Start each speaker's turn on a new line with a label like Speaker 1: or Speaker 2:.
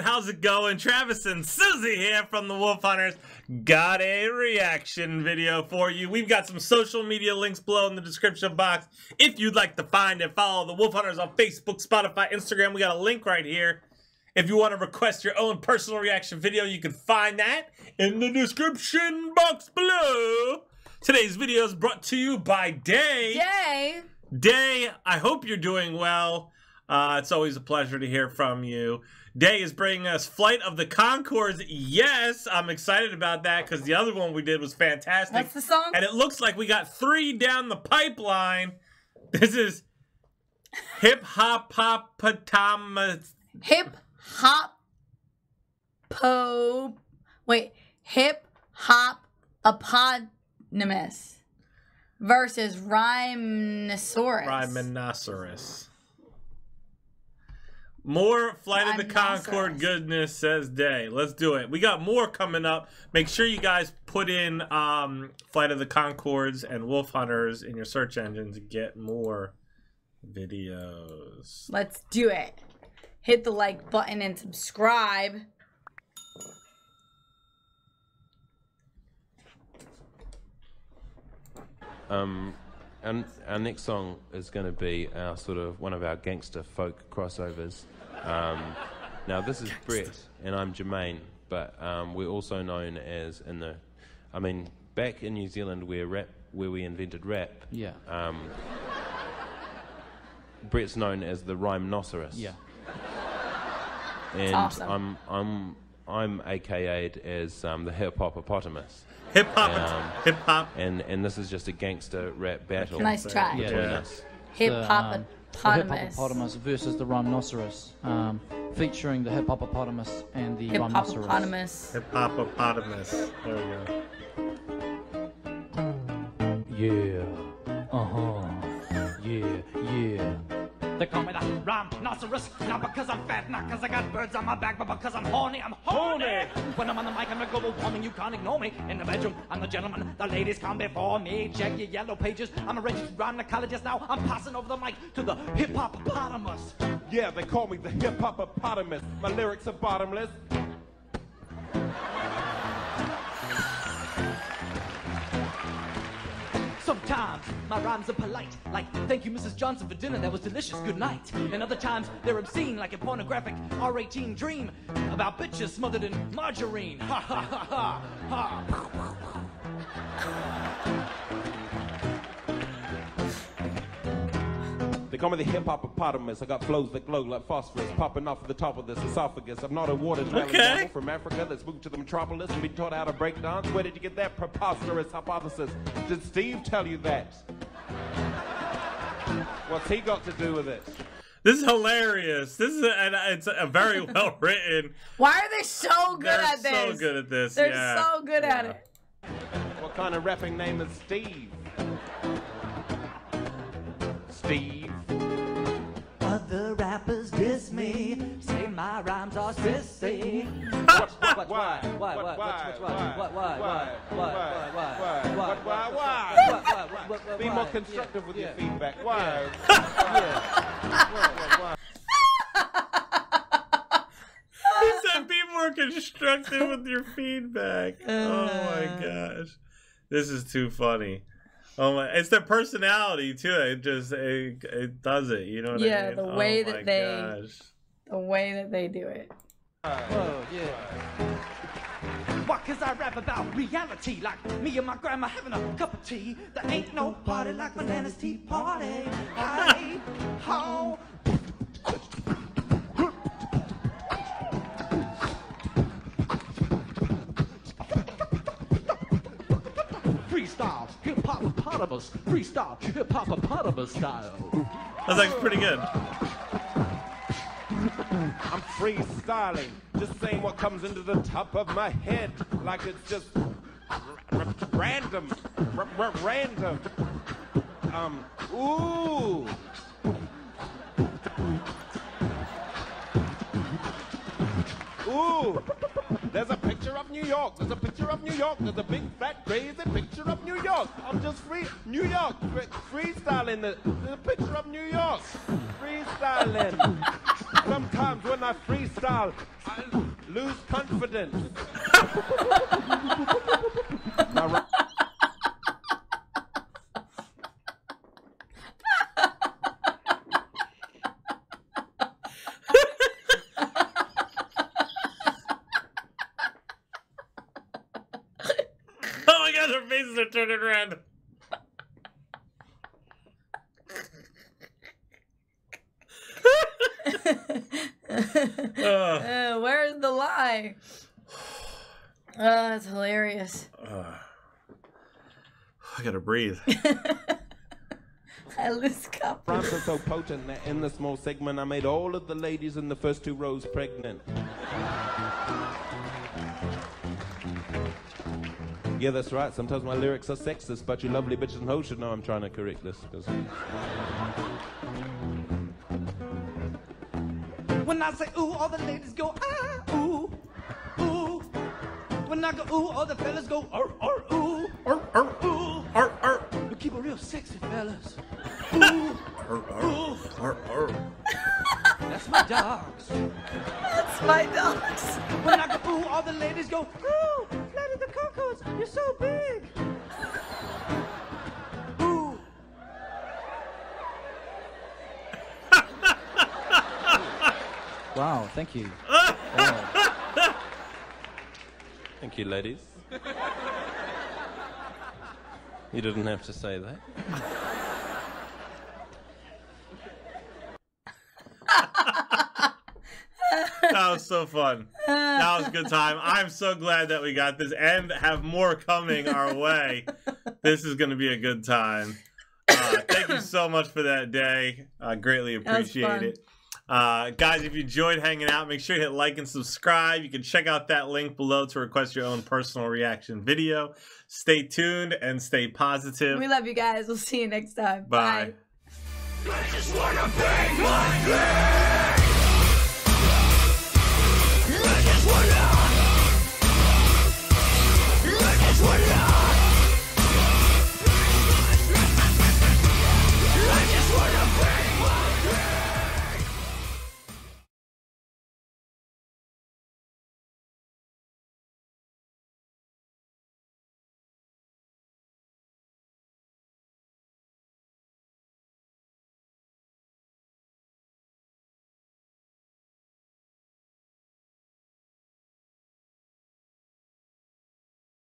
Speaker 1: how's it going? Travis and Susie here from the Wolf HunterZ. Got a reaction video for you. We've got some social media links below in the description box. If you'd like to find and follow the Wolf HunterZ on Facebook, Spotify, Instagram, we got a link right here. If you want to request your own personal reaction video, you can find that in the description box below. Today's video is brought to you by Day.
Speaker 2: Yay!
Speaker 1: Day, I hope you're doing well. Uh, it's always a pleasure to hear from you. Day is bringing us Flight of the Conchords. Yes, I'm excited about that because the other one we did was fantastic.
Speaker 2: What's the song?
Speaker 1: And it looks like we got three down the pipeline. This is Hip Hop Popotamus.
Speaker 2: Hip hop po wait, hip hop eponymous versus Rhymenosaurus.
Speaker 1: Rhymenoceros. More Flight of the Conchord
Speaker 2: Rhymenoceros.
Speaker 1: goodness, says Day. Let's do it. We got more coming up. Make sure you guys put in um, Flight of the Conchords and Wolf HunterZ in your search engine to get more videos.
Speaker 2: Let's do it. Hit the like button and subscribe.
Speaker 3: Um, and our next song is going to be our sort of one of our gangster folk crossovers. Um, now this is Bret and I'm Jemaine, but um, we're also known as in the, I mean, back in New Zealand where rap, where we invented rap.
Speaker 4: Yeah.
Speaker 3: Um, Bret's known as the Rhymenoceros.
Speaker 4: Yeah.
Speaker 3: And
Speaker 2: awesome.
Speaker 3: I'm I'm I'm AKA'd as um, the hip hopopotamus.
Speaker 1: Hip hop,
Speaker 3: Um,
Speaker 1: hip hop.
Speaker 3: and and this is just a gangster rap battle.
Speaker 2: Nice try.
Speaker 4: Yeah.
Speaker 3: between
Speaker 1: Yeah.
Speaker 3: us.
Speaker 2: Hip hop
Speaker 4: um, the hip
Speaker 2: eponymous.
Speaker 4: versus the rhinoceros, um, featuring the hip hoppopotamus and the
Speaker 2: Hip
Speaker 4: rhinoceros.
Speaker 2: hoppopotamus.
Speaker 1: Hip hopopotamus. There we go.
Speaker 4: Yeah. Uh huh.
Speaker 5: The Rhymenoceros, not because I'm fat, not because I got birds on my back, but because I'm horny, I'm horny. When I'm on the mic, I'm a global warming, you can't ignore me. In the bedroom, I'm the gentleman, the ladies come before me. Check your yellow pages, I'm a registered rhinocologist now. I'm passing over the mic to the hip hop hoppopotamus.
Speaker 6: Yeah, they call me the hip hop hoppopotamus. My lyrics are bottomless.
Speaker 5: My rhymes are polite, like thank you, Mrs. Johnson, for dinner. That was delicious. Good night. And other times they're obscene, like a pornographic R18 dream about bitches smothered in margarine. Ha ha ha ha ha.
Speaker 6: They call me the Hiphopopotamus. I got flows that glow like phosphorus popping off the top of this esophagus. I'm not a water dwelling
Speaker 1: Okay.
Speaker 6: from Africa that's moved to the metropolis and been taught how to break dance. Where did you get that preposterous hypothesis? Did Steve tell you that? What's he got to do with it?
Speaker 1: This is hilarious. This is a, and it's a very well written.
Speaker 2: Why are they so good
Speaker 1: They're
Speaker 2: at this?
Speaker 1: so good at this.
Speaker 2: They're
Speaker 1: yeah.
Speaker 2: so good at
Speaker 1: Yeah.
Speaker 2: it.
Speaker 6: What kind of rapping name is Steve? Steve.
Speaker 5: My rhymes are sissy.
Speaker 6: What, what,
Speaker 5: What,
Speaker 6: why?
Speaker 5: why, why,
Speaker 6: What,
Speaker 5: what,
Speaker 6: why?
Speaker 5: what, why, what, why,
Speaker 6: Why?
Speaker 5: why, why,
Speaker 6: Why?
Speaker 5: why,
Speaker 6: Why?
Speaker 5: why,
Speaker 6: Why? Why?
Speaker 5: What, why, what, what,
Speaker 6: Be
Speaker 5: why?
Speaker 6: more constructive with your
Speaker 5: Yeah.
Speaker 6: feedback. Why?
Speaker 1: Why, He said be more constructive with your feedback. Oh my gosh. This is too funny. Oh my it's their personality too. It just it, it does it, you know what
Speaker 2: Yeah,
Speaker 1: I mean?
Speaker 2: Yeah, the way
Speaker 1: oh
Speaker 2: that
Speaker 1: my
Speaker 2: they-
Speaker 1: gosh.
Speaker 2: The way that they do it.
Speaker 5: Oh, yeah. Why? Cause I rap about reality, like me and my grandma having a cup of tea. There ain't no party like Bananas Tea Party. Hey, ho. Freestyle, hip hop a polybus. freestyle, hip hop a potamus style.
Speaker 1: That's actually pretty good.
Speaker 6: Freestyling, just saying what comes into the top of my head, like it's just random, random. Um, ooh. Ooh, there's a picture of New York. There's a picture of New York. There's a big, fat, crazy picture of New York. I'm just free, New York, free, freestyling. The, there's a picture of New York, freestyling. Sometimes when I freestyle, I lose confidence. Ra-
Speaker 1: Oh my god, their faces are turning red.
Speaker 2: Uh, where's the lie? Oh, that's hilarious.
Speaker 1: I gotta breathe.
Speaker 2: I lose confidence.
Speaker 6: rhymes are so potent that in the small segment I made all of the ladies in the first two rows pregnant. Yeah, that's right. Sometimes my lyrics are sexist, but you lovely bitches and hoes should know I'm trying to correct this. 'cause-
Speaker 5: When I say ooh, all the ladies go ah, ooh, ooh. When I go ooh, all the fellas go ar, ar, ooh,
Speaker 1: Arr, arr,
Speaker 5: ooh.
Speaker 1: arr, arr,
Speaker 5: We keep it real sexy, fellas. Ooh,
Speaker 1: arr, arr, arr, arr.
Speaker 5: that's my dogs.
Speaker 2: That's my dogs.
Speaker 5: When I go ooh, all the ladies go ooh, Flight of the Conchords, you're so big.
Speaker 4: Wow, thank you. Wow.
Speaker 3: Thank you, ladies. You didn't have to say that.
Speaker 1: That was so fun. That was a good time. I'm so glad that we got this and have more coming our way. This is going to be a good time. Uh, thank you so much for that day. I greatly
Speaker 2: was
Speaker 1: appreciate
Speaker 2: fun.
Speaker 1: it. Uh, guys, if you enjoyed hanging out, make sure you hit like and subscribe. You can check out that link below to request your own personal reaction video. Stay tuned and stay positive.
Speaker 2: We love you guys. We'll see you next time.
Speaker 1: Bye.
Speaker 2: Bye.